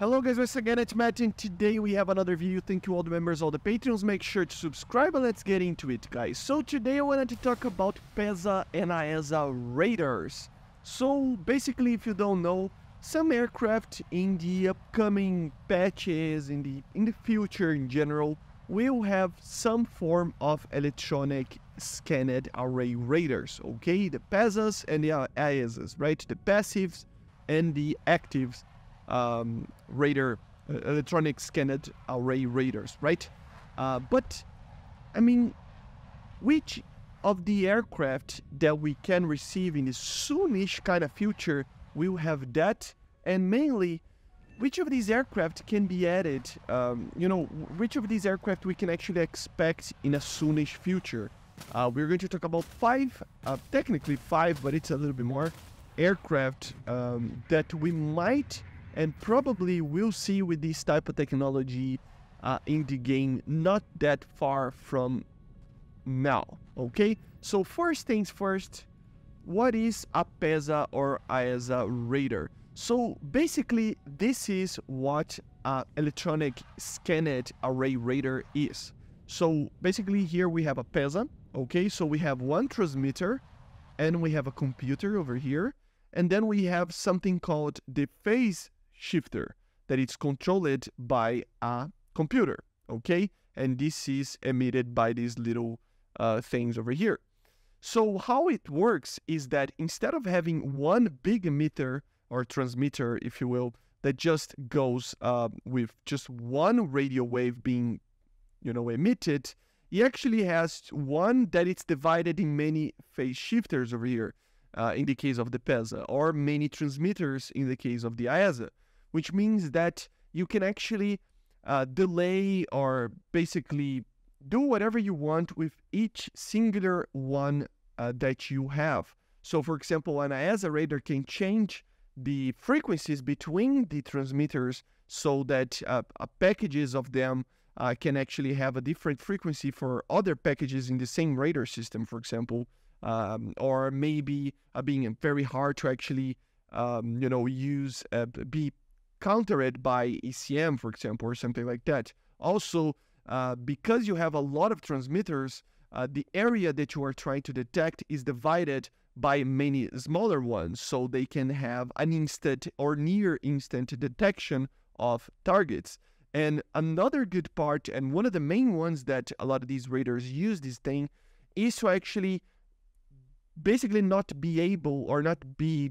Hello guys, once again it's Matt and today we have another video. Thank you all the members, all the patrons. Make sure to subscribe and let's get into it guys. So today I wanted to talk about PESA and AESA radars. So basically if you don't know, some aircraft in the upcoming patches, in the in the future in general, will have some form of electronic scanned array radars, okay? The PESAs and the AESAs, right? The passives and the actives um, radar, uh, electronic scanned array radars, right? Uh, but, I mean, which of the aircraft that we can receive in the soonish kind of future will have that? And mainly, which of these aircraft can be added? Um, you know, which of these aircraft we can actually expect in a soonish future? Uh, we're going to talk about five, uh, technically five, but it's a little bit more aircraft um, that we might and probably we'll see with this type of technology uh, in the game not that far from now. Okay, so first things first, what is a PESA or AESA radar? So basically, this is what uh, electronic scanned array radar is. So basically, here we have a PESA. Okay, so we have one transmitter, and we have a computer over here, and then we have something called the phase shifter that it's controlled by a computer, okay? And this is emitted by these little uh, things over here. So how it works is that instead of having one big emitter or transmitter, if you will, that just goes uh, with just one radio wave being, you know, emitted, it actually has one that it's divided in many phase shifters over here, uh, in the case of the PESA, or many transmitters in the case of the AESA which means that you can actually uh, delay or basically do whatever you want with each singular one uh, that you have. So, for example, an AESA radar can change the frequencies between the transmitters so that uh, packages of them uh, can actually have a different frequency for other packages in the same radar system, for example, um, or maybe uh, being very hard to actually, um, you know, use, uh, be countered by ECM, for example, or something like that. Also, uh, because you have a lot of transmitters, uh, the area that you are trying to detect is divided by many smaller ones, so they can have an instant or near instant detection of targets. And another good part, and one of the main ones that a lot of these radars use this thing, is to actually basically not be able or not be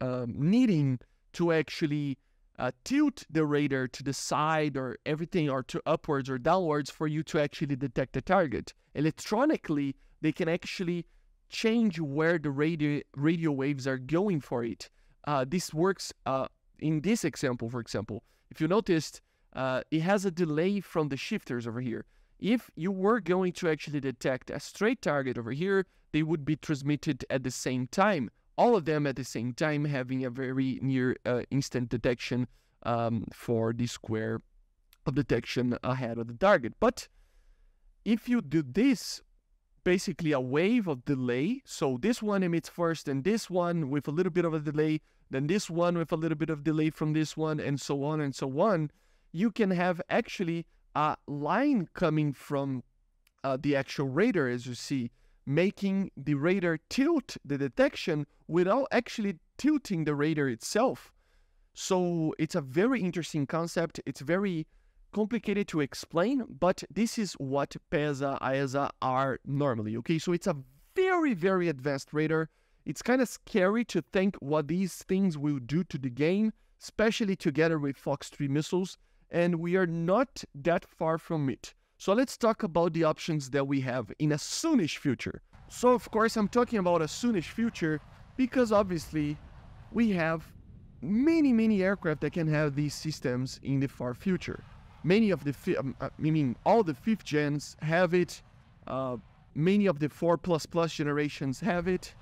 um, needing to actually uh, tilt the radar to the side or everything or to upwards or downwards for you to actually detect the target. Electronically, they can actually change where the radio, radio waves are going for it. Uh, this works uh, in this example, for example. If you noticed, uh, it has a delay from the shifters over here. If you were going to actually detect a straight target over here, they would be transmitted at the same time all of them at the same time having a very near uh, instant detection um, for the square of detection ahead of the target. But if you do this, basically a wave of delay, so this one emits first and this one with a little bit of a delay, then this one with a little bit of delay from this one, and so on and so on, you can have actually a line coming from uh, the actual radar, as you see, making the radar tilt the detection without actually tilting the radar itself. So it's a very interesting concept. It's very complicated to explain, but this is what PESA, AESA are normally, okay? So it's a very, very advanced radar. It's kind of scary to think what these things will do to the game, especially together with Fox 3 missiles, and we are not that far from it. So let's talk about the options that we have in a soonish future. So of course I'm talking about a soonish future because obviously we have many many aircraft that can have these systems in the far future. Many of the um, uh, I mean all the fifth gens have it. Uh, many of the four plus plus generations have it.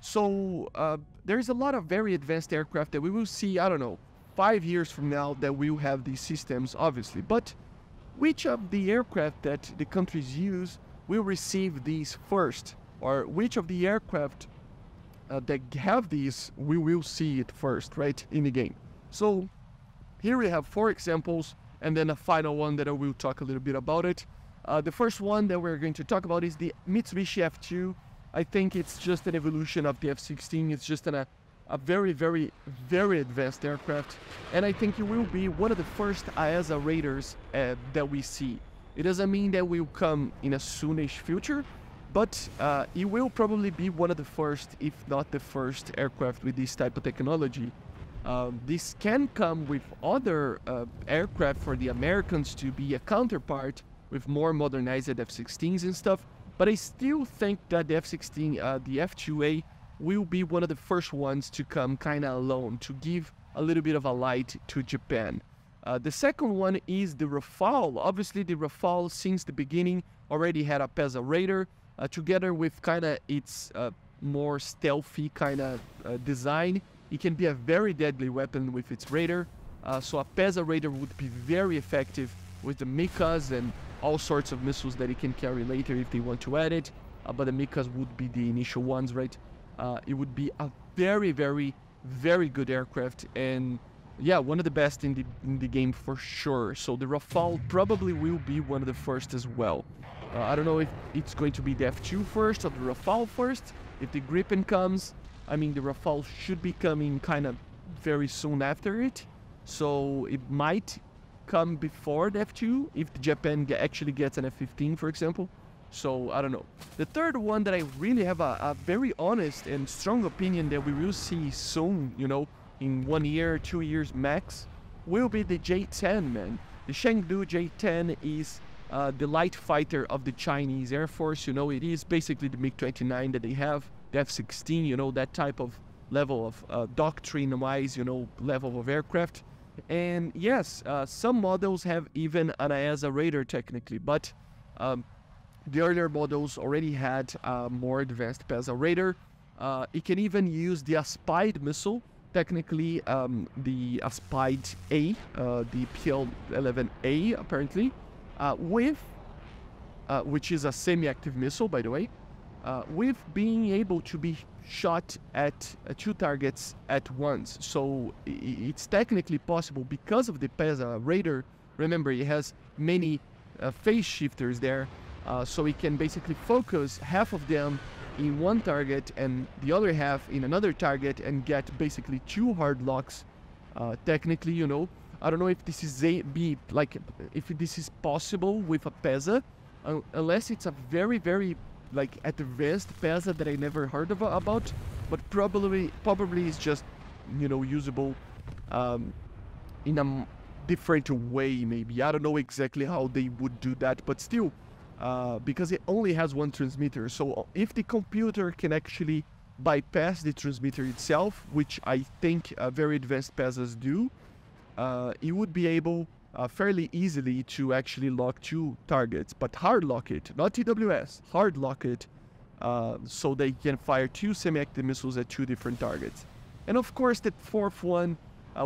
So uh, there's a lot of very advanced aircraft that we will see. I don't know five years from now that will have these systems obviously, but which of the aircraft that the countries use will receive these first? Or which of the aircraft uh, that have these we will see it first, right, in the game? So here we have four examples, and then a final one that I will talk a little bit about it. Uh, the first one that we're going to talk about is the Mitsubishi F2. I think it's just an evolution of the F-16. It's just an, a very, very, very advanced aircraft, and I think it will be one of the first AESA radars uh, that we see. It doesn't mean that will come in a soonish future, but uh, it will probably be one of the first, if not the first, aircraft with this type of technology. Um, this can come with other uh, aircraft for the Americans to be a counterpart with more modernized F-16s and stuff, but I still think that the F-16, uh, the F-2A, will be one of the first ones to come kind of alone to give a little bit of a light to Japan. Uh, the second one is the Rafale. Obviously, the Rafale since the beginning already had a PESA radar, uh, together with kind of its uh, more stealthy kind of uh, design. It can be a very deadly weapon with its radar. Uh, so a PESA radar would be very effective with the MICAs and all sorts of missiles that it can carry later if they want to add it. Uh, but the MICAs would be the initial ones, right? It would be a very, very, very good aircraft and yeah, one of the best in the in the game for sure. So the Rafale probably will be one of the first as well. Uh, I don't know if it's going to be the F2 first or the Rafale first. If the Gripen comes, I mean the Rafale should be coming kind of very soon after it. So it might come before the F2 if Japan actually gets an F-15, for example. So I don't know. The third one that I really have a, a very honest and strong opinion that we will see soon, you know, in one year, two years max, will be the J-10, man. The Chengdu J-10 is uh, the light fighter of the Chinese Air Force. You know, it is basically the MiG-29 that they have, the F-16, you know, that type of level of uh, doctrine-wise, you know, level of aircraft. And yes, uh, some models have even an AESA radar technically, but um, the earlier models already had a more advanced PESA radar. Uh, it can even use the Aspide missile, technically um, the Aspide A, uh, the PL-11A apparently, uh, with, uh, which is a semi-active missile by the way, uh, with being able to be shot at uh, two targets at once. So it's technically possible because of the PESA radar. Remember, it has many uh, phase shifters there, so we can basically focus half of them in one target and the other half in another target and get basically two hard locks. Uh, technically, you know, I don't know if this is a be like if this is possible with a PESA, uh, unless it's a very very like advanced PESA that I never heard of, about, but probably probably is just you know usable um, in a different way maybe. I don't know exactly how they would do that, but still uh, because it only has one transmitter. So uh, if the computer can actually bypass the transmitter itself, which I think uh, very advanced PESAs do, uh, it would be able uh, fairly easily to actually lock two targets, but hard lock it, not TWS, hard lock it, uh, so they can fire two semi-active missiles at two different targets. And of course, the fourth one,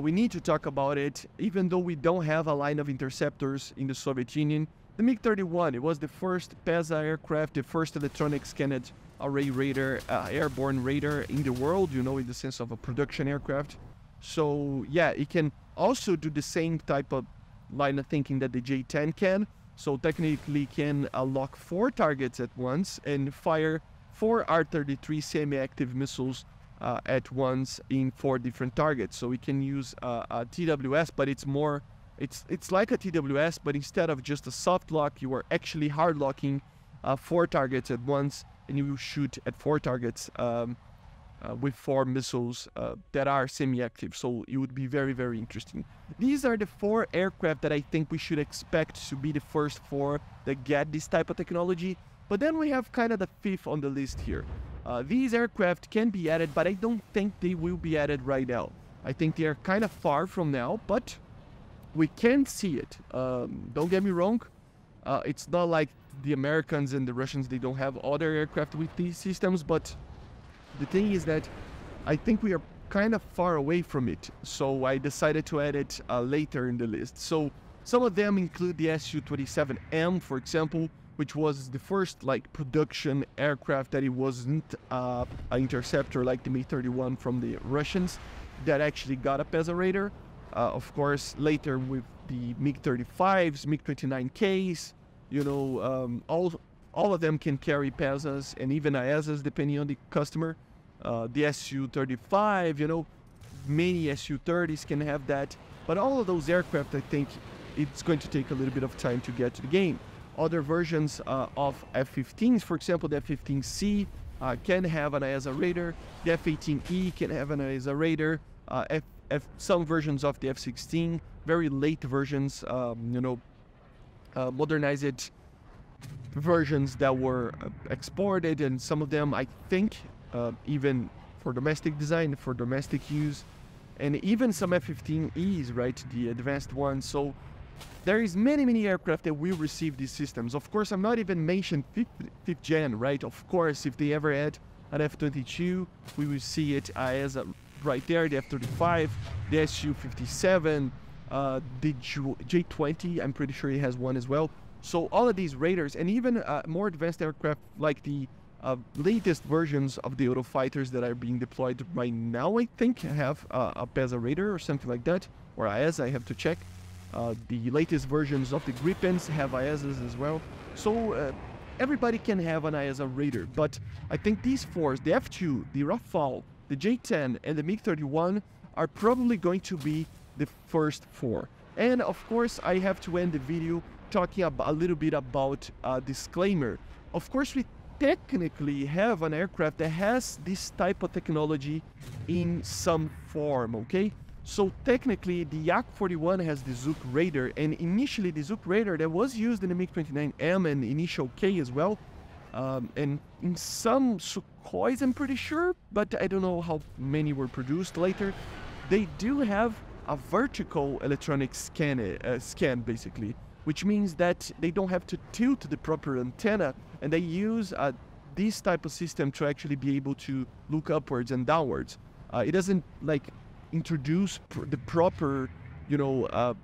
we need to talk about it, even though we don't have a line of interceptors in the Soviet Union, the MiG-31, it was the first PESA aircraft, the first electronic scanned array radar, uh, airborne radar in the world, you know, in the sense of a production aircraft. So yeah, it can also do the same type of line of thinking that the J-10 can. So technically can uh, lock four targets at once and fire four R-33 semi-active missiles uh, at once in four different targets. So we can use uh, a TWS, but it's more it's it's like a TWS, but instead of just a soft lock, you are actually hard locking uh, four targets at once, and you shoot at four targets um, uh, with four missiles uh, that are semi-active. So it would be very very interesting. These are the four aircraft that I think we should expect to be the first four that get this type of technology. But then we have kind of the fifth on the list here. Uh, these aircraft can be added, but I don't think they will be added right now. I think they are kind of far from now, but we can see it. Um, don't get me wrong. Uh, it's not like the Americans and the Russians, they don't have other aircraft with these systems, but the thing is that I think we are kind of far away from it. So I decided to add it uh, later in the list. So some of them include the Su-27M, for example, which was the first like production aircraft that it wasn't uh, an interceptor like the Mi-31 from the Russians that actually got a PESA radar. Uh, of course, later with the MiG-35s, MiG-29Ks, you know, um, all all of them can carry PESAs and even AESAs depending on the customer. Uh, the Su-35, you know, many Su-30s can have that. But all of those aircraft, I think, it's going to take a little bit of time to get to the game. Other versions uh, of F-15s, for example, the F-15C uh, can have an AESA radar. The F-18E can have an AESA radar. Uh, F, F, some versions of the F-16, very late versions, um, you know, uh, modernized versions that were uh, exported, and some of them, I think, uh, even for domestic design, for domestic use, and even some F-15Es, right, the advanced ones. So there is many, many aircraft that will receive these systems. Of course, I'm not even mentioning fifth, fifth gen, right? Of course, if they ever add an F-22, we will see it as a, right there, the F-35, the Su-57, uh, the J-20, I'm pretty sure he has one as well. So all of these radars and even uh, more advanced aircraft like the uh, latest versions of the Eurofighters that are being deployed right now, I think, have uh, a PESA radar or something like that, or AESA, I have to check. Uh, the latest versions of the Gripens have AESAs as well. So uh, everybody can have an AESA radar, but I think these four, the F2, the Rafale, the J-10, and the MiG-31 are probably going to be the first four. And of course, I have to end the video talking a little bit about a disclaimer. Of course, we technically have an aircraft that has this type of technology in some form, okay? So technically, the Yak-41 has the Zhuk radar, and initially the Zhuk radar that was used in the MiG-29M and initial K as well, um, and in some Sukhois, I'm pretty sure, but I don't know how many were produced later. They do have a vertical electronic scan, uh, scan basically which means that they don't have to tilt the proper antenna and they use uh, this type of system to actually be able to look upwards and downwards. Uh, it doesn't like introduce pr the proper, you know, uh,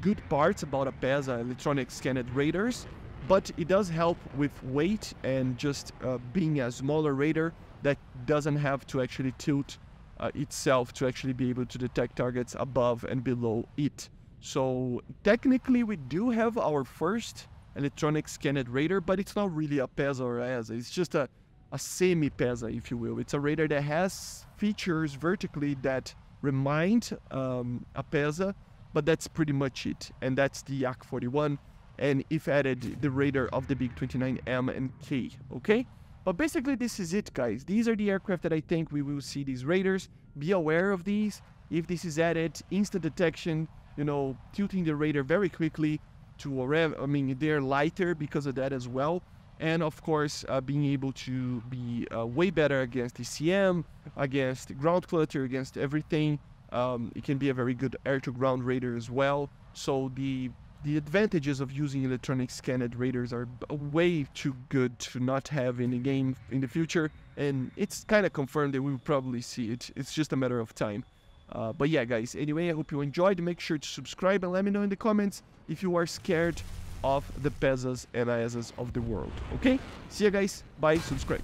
good parts about a PESA electronic scanned radars, but it does help with weight and just uh, being a smaller radar that doesn't have to actually tilt uh, itself to actually be able to detect targets above and below it. So technically we do have our first electronic scanned radar, but it's not really a PESA or AESA. It's just a, a semi-PESA, if you will. It's a radar that has features vertically that remind um, a PESA, but that's pretty much it. And that's the Yak-41. And if added, the radar of the MiG-29M and K, okay? But basically this is it, guys. These are the aircraft that I think we will see these radars. Be aware of these. If this is added, instant detection, you know, tilting the radar very quickly to a. I mean, they're lighter because of that as well. And of course, uh, being able to be uh, way better against ECM, against ground clutter, against everything. Um, it can be a very good air-to-ground radar as well. So the the advantages of using electronic scanned radars are way too good to not have in the game in the future. And it's kind of confirmed that we will probably see it. It's just a matter of time. Uh, but yeah, guys, anyway, I hope you enjoyed. Make sure to subscribe and let me know in the comments if you are scared of the PESAs and AESAs of the world. Okay? See you guys. Bye. Subscribe.